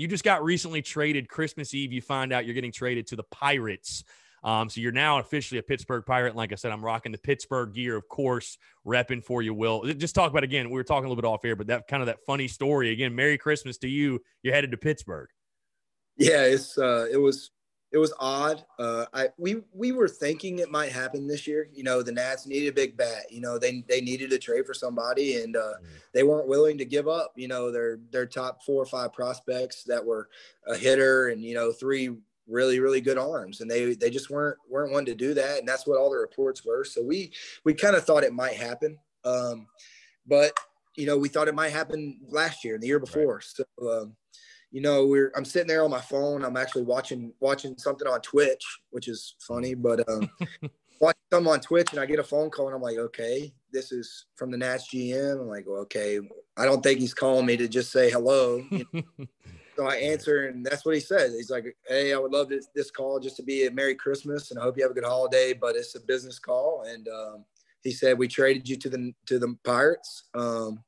You just got recently traded. Christmas Eve, you find out you're getting traded to the Pirates. Um, so you're now officially a Pittsburgh Pirate. And like I said, I'm rocking the Pittsburgh gear, of course, repping for you, Wil. Just talk about again, we were talking a little bit off air, but that kind of that funny story. Again, Merry Christmas to you. You're headed to Pittsburgh. Yeah, it's uh it was it was odd. Uh, I we we were thinking it might happen this year. You know, the Nats needed a big bat. You know, they they needed a trade for somebody, and uh, mm. they weren't willing to give up. You know, their their top four or five prospects that were a hitter, and you know, three really really good arms, and they they just weren't weren't one to do that, and that's what all the reports were. So we we kind of thought it might happen, um, but you know, we thought it might happen last year and the year before. Right. So. Um, you know, we're I'm sitting there on my phone. I'm actually watching watching something on Twitch, which is funny, but um, watching something on Twitch, and I get a phone call, and I'm like, okay, this is from the Nats GM. I'm like, well, okay, I don't think he's calling me to just say hello. so I answer, and that's what he says. He's like, hey, I would love this, this call just to be a Merry Christmas, and I hope you have a good holiday, but it's a business call, and um, he said we traded you to the to the Pirates. Um,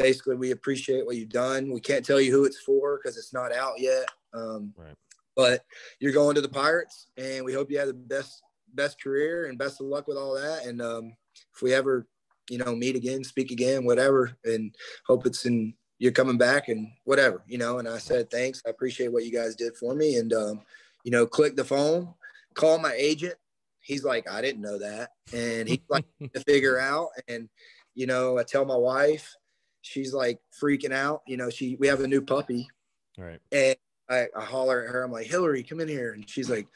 basically we appreciate what you've done. We can't tell you who it's for because it's not out yet. Um, right. But you're going to the Pirates, and we hope you have the best best career and best of luck with all that. And um, if we ever, you know, meet again, speak again, whatever, and hope it's in you're coming back and whatever, you know. And I said thanks. I appreciate what you guys did for me, and um, you know, click the phone, call my agent. He's like, I didn't know that, and he's like to figure out. And you know, I tell my wife, she's like freaking out. You know, she we have a new puppy. Right. And I, I holler at her. I'm like, Hillary, come in here. And she's like,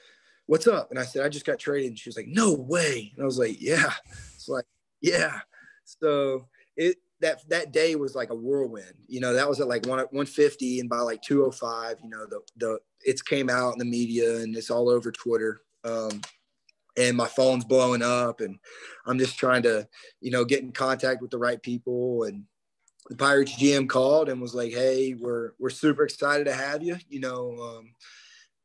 What's up? And I said, I just got traded. And she was like, No way. And I was like, Yeah. It's like, yeah. So it that that day was like a whirlwind. You know, that was at like one 150 and by like 205, you know, the the it's came out in the media and it's all over Twitter. Um, and my phone's blowing up and I'm just trying to, you know, get in contact with the right people and the Pirates GM called and was like, "Hey, we're we're super excited to have you. You know, um,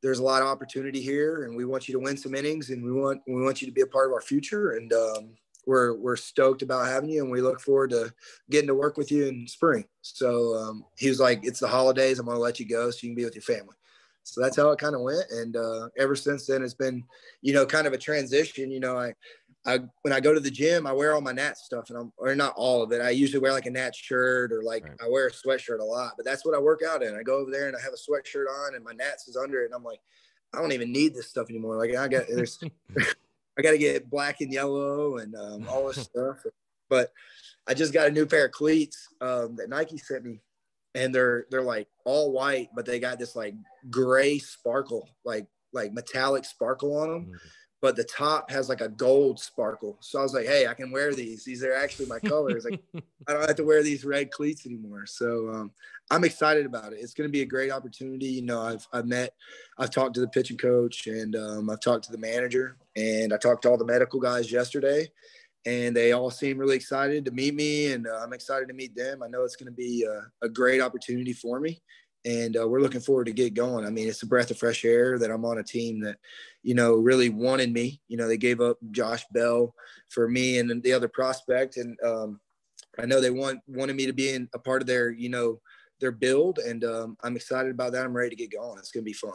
there's a lot of opportunity here, and we want you to win some innings, and we want we want you to be a part of our future, and um, we're we're stoked about having you, and we look forward to getting to work with you in spring." So um, he was like, "It's the holidays. I'm gonna let you go so you can be with your family." So that's how it kind of went, and uh, ever since then, it's been, you know, kind of a transition. You know, I I when I go to the gym, I wear all my Nats stuff, and I'm or not all of it. I usually wear like a Nats shirt or like right. I wear a sweatshirt a lot, but that's what I work out in. I go over there and I have a sweatshirt on, and my Nats is under it, and I'm like, I don't even need this stuff anymore. Like I got there's, I got to get black and yellow and um, all this stuff. But I just got a new pair of cleats um, that Nike sent me, and they're they're like all white, but they got this like gray sparkle, like like metallic sparkle on them. Mm-hmm but the top has like a gold sparkle. So I was like, hey, I can wear these. These are actually my colors. like I don't have to wear these red cleats anymore. So um, I'm excited about it. It's going to be a great opportunity. You know, I've I've met, I've talked to the pitching coach, and um, I've talked to the manager, and I talked to all the medical guys yesterday, and they all seem really excited to meet me, and uh, I'm excited to meet them. I know it's going to be a, a great opportunity for me and uh, we're looking forward to get going. I mean, it's a breath of fresh air that I'm on a team that, you know, really wanted me. You know, they gave up Josh Bell for me and the other prospect, and um, I know they want wanted me to be in a part of their, you know, their build, and um, I'm excited about that. I'm ready to get going. It's going to be fun.